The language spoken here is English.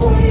kung